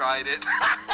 tried it.